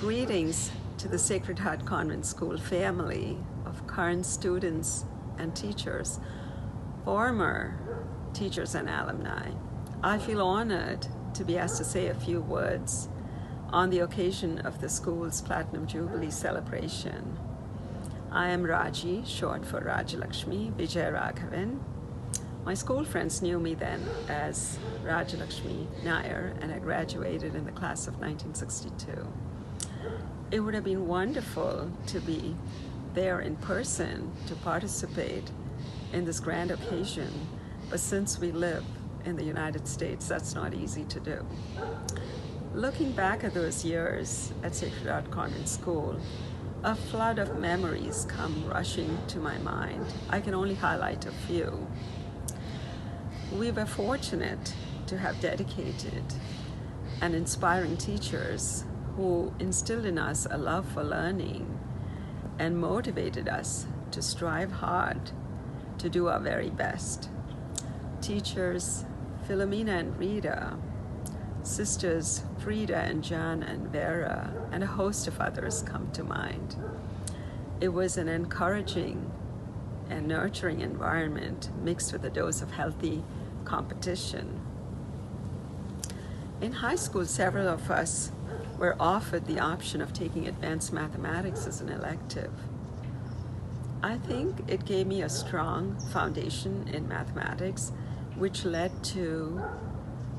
Greetings to the Sacred Heart Convent School family of current students and teachers, former teachers and alumni. I feel honored to be asked to say a few words on the occasion of the school's Platinum Jubilee celebration. I am Raji, short for Rajalakshmi Vijayaraghavan. My school friends knew me then as Rajalakshmi Nair, and I graduated in the class of 1962 it would have been wonderful to be there in person to participate in this grand occasion. But since we live in the United States, that's not easy to do. Looking back at those years at Sacred Heart Convent School, a flood of memories come rushing to my mind. I can only highlight a few. We were fortunate to have dedicated and inspiring teachers who instilled in us a love for learning and motivated us to strive hard to do our very best. Teachers Philomena and Rita, sisters Frida and Jan and Vera, and a host of others come to mind. It was an encouraging and nurturing environment mixed with a dose of healthy competition. In high school, several of us were offered the option of taking advanced mathematics as an elective. I think it gave me a strong foundation in mathematics, which led to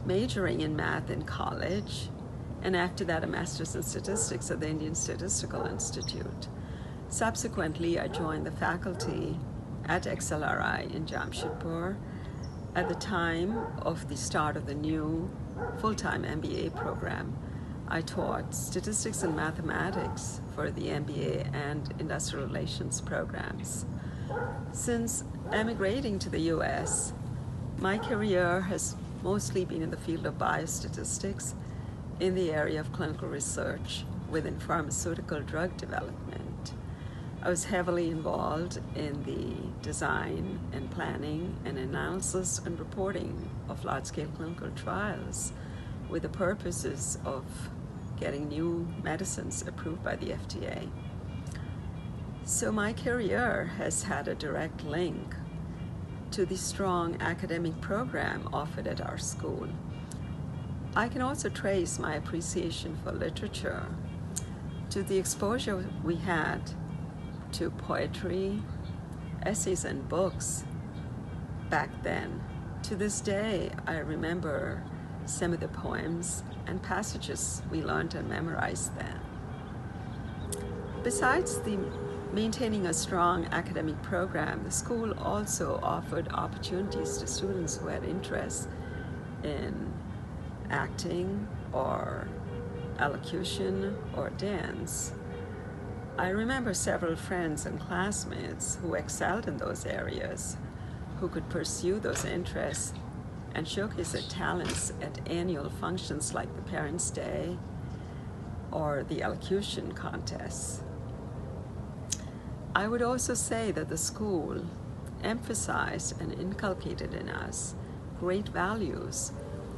majoring in math in college, and after that, a master's in statistics at the Indian Statistical Institute. Subsequently, I joined the faculty at XLRI in Jamshedpur at the time of the start of the new full time MBA program I taught statistics and mathematics for the MBA and industrial relations programs. Since emigrating to the US, my career has mostly been in the field of biostatistics in the area of clinical research within pharmaceutical drug development. I was heavily involved in the design and planning and analysis and reporting of large-scale clinical trials with the purposes of getting new medicines approved by the FDA. So my career has had a direct link to the strong academic program offered at our school. I can also trace my appreciation for literature to the exposure we had to poetry, essays, and books back then. To this day, I remember some of the poems and passages we learned and memorized then. Besides the maintaining a strong academic program, the school also offered opportunities to students who had interest in acting or elocution or dance. I remember several friends and classmates who excelled in those areas, who could pursue those interests and showcase their talents at annual functions like the Parents' Day or the elocution contests. I would also say that the school emphasized and inculcated in us great values,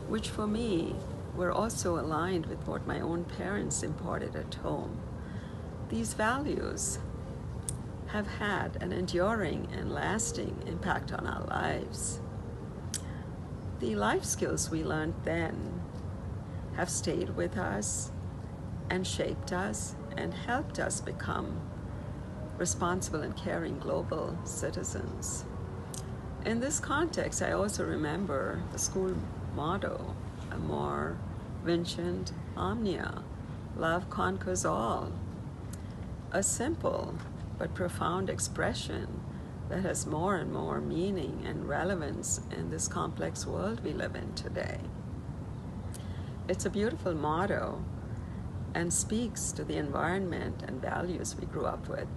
which for me were also aligned with what my own parents imparted at home. These values have had an enduring and lasting impact on our lives. The life skills we learned then have stayed with us and shaped us and helped us become responsible and caring global citizens. In this context, I also remember the school motto, Amor Vincit Omnia, love conquers all. A simple but profound expression that has more and more meaning and relevance in this complex world we live in today. It's a beautiful motto and speaks to the environment and values we grew up with.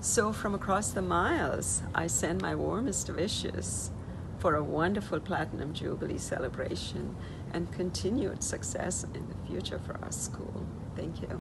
So, from across the miles, I send my warmest wishes for a wonderful Platinum Jubilee celebration and continued success in the future for our school. Thank you.